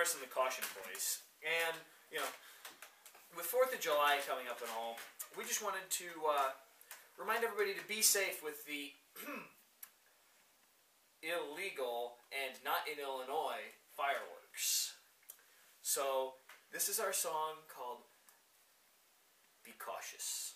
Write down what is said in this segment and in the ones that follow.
Norris and the Caution Boys. And, you know, with 4th of July coming up and all, we just wanted to uh, remind everybody to be safe with the illegal and not in Illinois fireworks. So, this is our song called Be Cautious.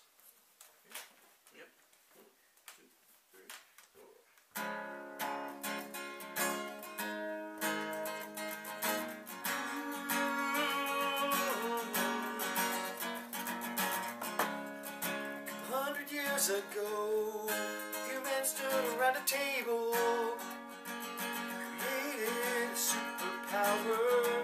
Years ago, few men stood around a table, created a superpower.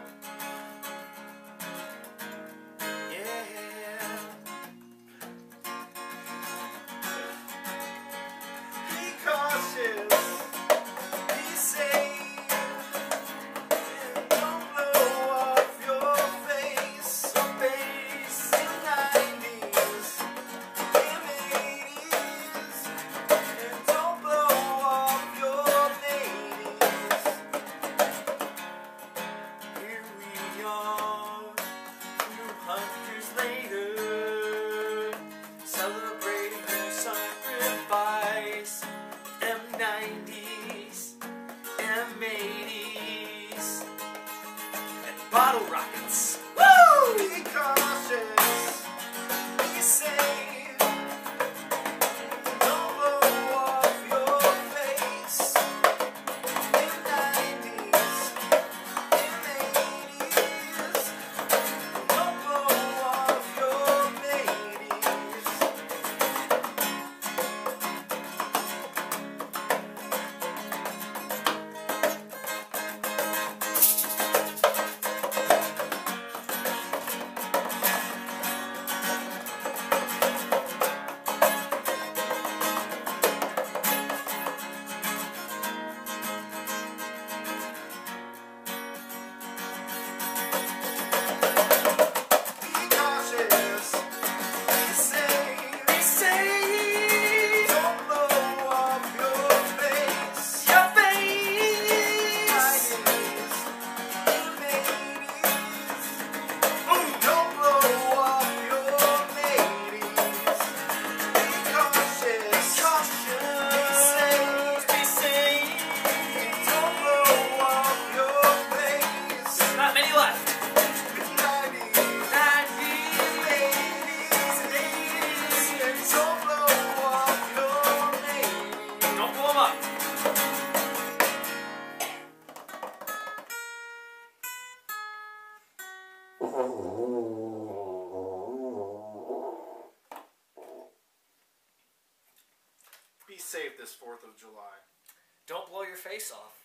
Bottle rockets. Woo! Be cautious, Be safe this 4th of July. Don't blow your face off.